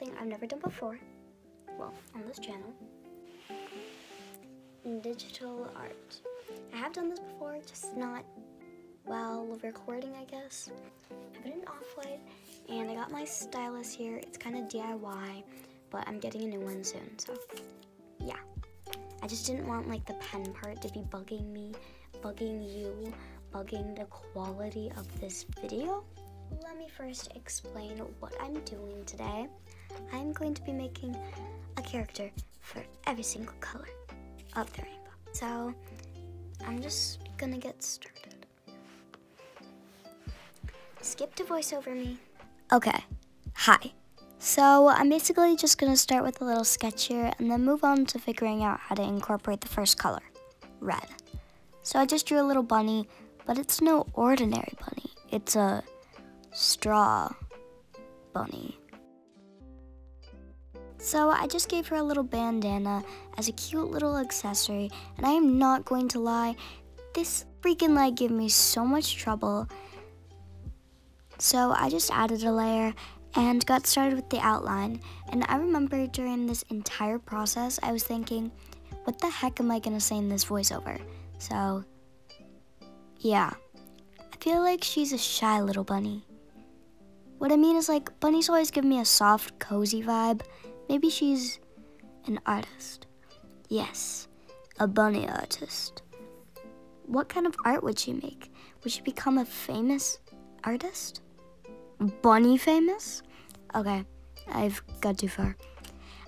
something I've never done before. Well, on this channel. Digital art. I have done this before, just not while recording, I guess. I it in off-white, and I got my stylus here. It's kind of DIY, but I'm getting a new one soon, so yeah. I just didn't want like the pen part to be bugging me, bugging you, bugging the quality of this video. Let me first explain what I'm doing today. I'm going to be making a character for every single color of the rainbow. So I'm just gonna get started. Skip to voiceover me. Okay, hi. So I'm basically just gonna start with a little sketch here and then move on to figuring out how to incorporate the first color, red. So I just drew a little bunny, but it's no ordinary bunny. It's a straw bunny. So I just gave her a little bandana as a cute little accessory, and I am not going to lie, this freaking light gave me so much trouble. So I just added a layer and got started with the outline. And I remember during this entire process, I was thinking, what the heck am I gonna say in this voiceover? So, yeah. I feel like she's a shy little bunny. What I mean is like, bunnies always give me a soft, cozy vibe. Maybe she's an artist. Yes, a bunny artist. What kind of art would she make? Would she become a famous artist? Bunny famous? Okay, I've got too far.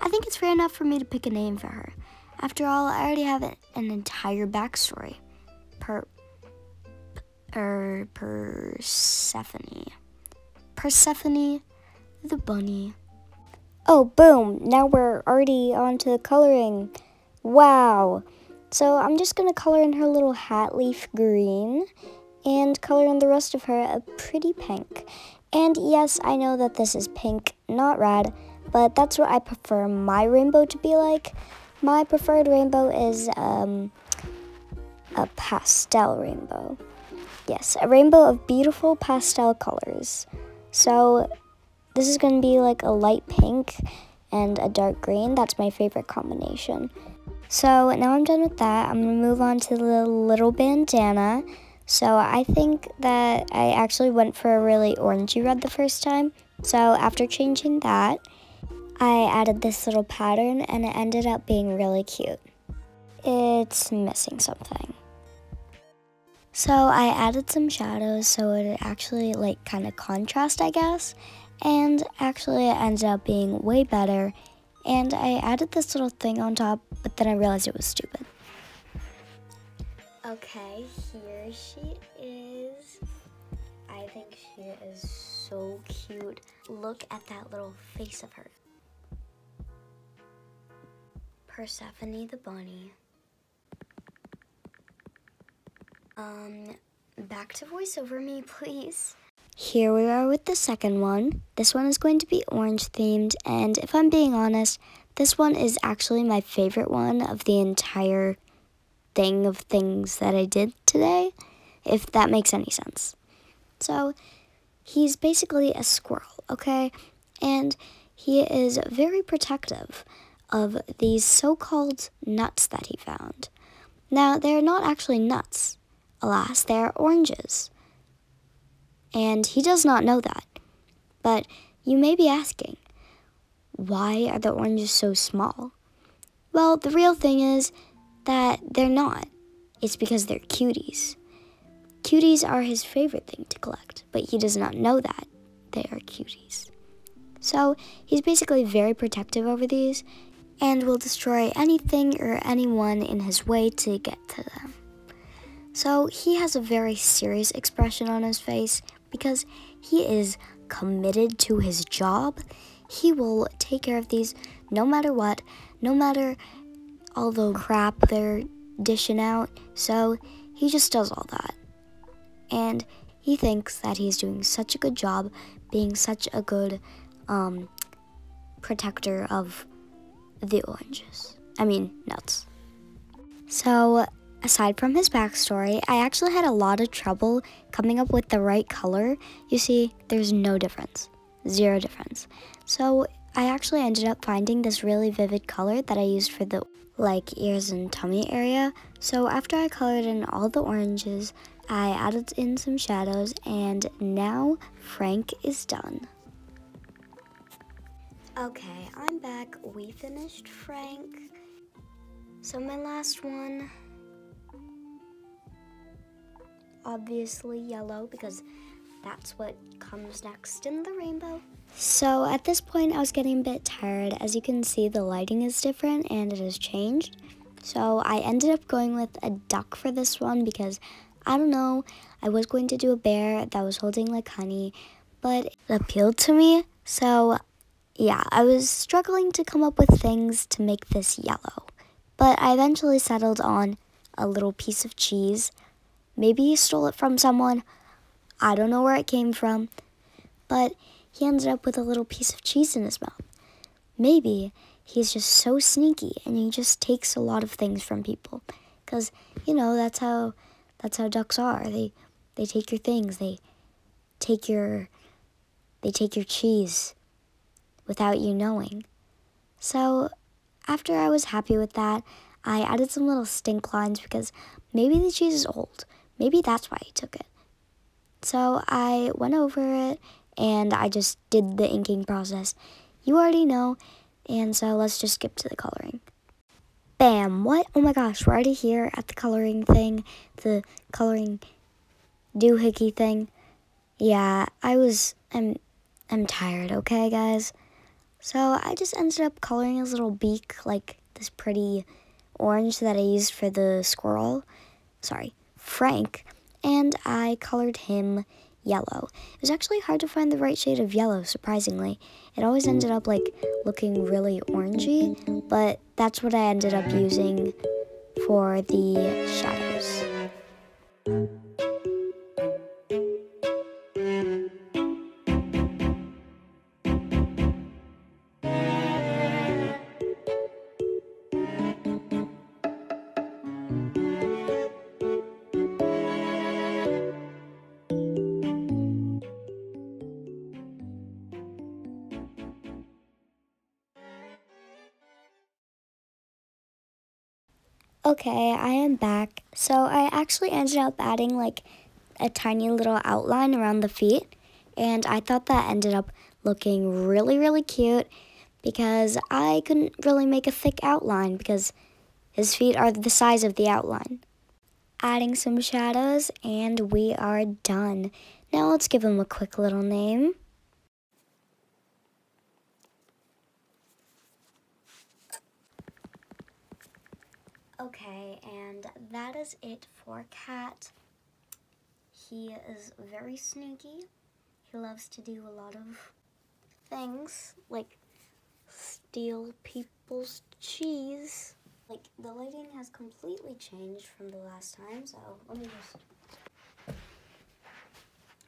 I think it's fair enough for me to pick a name for her. After all, I already have an entire backstory. Per. Er. Persephone. Persephone the bunny. Oh, boom! Now we're already on to the coloring. Wow! So I'm just gonna color in her little hat leaf green and color in the rest of her a pretty pink. And yes, I know that this is pink, not red, but that's what I prefer my rainbow to be like. My preferred rainbow is um, a pastel rainbow. Yes, a rainbow of beautiful pastel colors. So this is going to be like a light pink and a dark green. That's my favorite combination. So now I'm done with that. I'm going to move on to the little bandana. So I think that I actually went for a really orangey red the first time. So after changing that, I added this little pattern and it ended up being really cute. It's missing something. So I added some shadows so it actually like kind of contrast, I guess. And actually it ended up being way better. And I added this little thing on top, but then I realized it was stupid. Okay, here she is. I think she is so cute. Look at that little face of her. Persephone the bunny. Um, back to voiceover me, please. Here we are with the second one. This one is going to be orange themed, and if I'm being honest, this one is actually my favorite one of the entire thing of things that I did today, if that makes any sense. So, he's basically a squirrel, okay? And he is very protective of these so called nuts that he found. Now, they're not actually nuts, alas, they are oranges. And he does not know that. But you may be asking, why are the oranges so small? Well, the real thing is that they're not. It's because they're cuties. Cuties are his favorite thing to collect, but he does not know that they are cuties. So he's basically very protective over these and will destroy anything or anyone in his way to get to them. So he has a very serious expression on his face because he is committed to his job. He will take care of these no matter what, no matter all the crap they're dishing out. So he just does all that. And he thinks that he's doing such a good job being such a good um, protector of the oranges. I mean, nuts. So Aside from his backstory, I actually had a lot of trouble coming up with the right color. You see, there's no difference, zero difference. So I actually ended up finding this really vivid color that I used for the like ears and tummy area. So after I colored in all the oranges, I added in some shadows and now Frank is done. Okay, I'm back. We finished Frank. So my last one, obviously yellow because that's what comes next in the rainbow. So at this point I was getting a bit tired. As you can see the lighting is different and it has changed. So I ended up going with a duck for this one because I don't know, I was going to do a bear that was holding like honey, but it appealed to me. So yeah, I was struggling to come up with things to make this yellow. But I eventually settled on a little piece of cheese. Maybe he stole it from someone. I don't know where it came from. But he ended up with a little piece of cheese in his mouth. Maybe he's just so sneaky and he just takes a lot of things from people. Cause you know that's how that's how ducks are. They they take your things. They take your they take your cheese without you knowing. So after I was happy with that, I added some little stink lines because maybe the cheese is old. Maybe that's why he took it. So I went over it and I just did the inking process. You already know, and so let's just skip to the coloring. Bam! What? Oh my gosh, we're already here at the coloring thing, the coloring doohickey thing. Yeah, I was, I'm, I'm tired, okay, guys? So I just ended up coloring his little beak like this pretty orange that I used for the squirrel. Sorry, Frank. And I colored him yellow. It was actually hard to find the right shade of yellow, surprisingly. It always ended up like looking really orangey, but that's what I ended up using for the shadows. Okay, I am back. So I actually ended up adding like a tiny little outline around the feet. And I thought that ended up looking really, really cute because I couldn't really make a thick outline because his feet are the size of the outline. Adding some shadows and we are done. Now let's give him a quick little name. Okay, and that is it for Cat. He is very sneaky. He loves to do a lot of things, like steal people's cheese. Like, the lighting has completely changed from the last time, so let me just...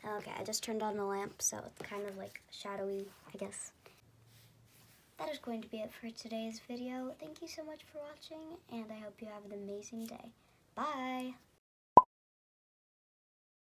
Okay, I just turned on the lamp, so it's kind of like shadowy, I guess that is going to be it for today's video. Thank you so much for watching, and I hope you have an amazing day. Bye!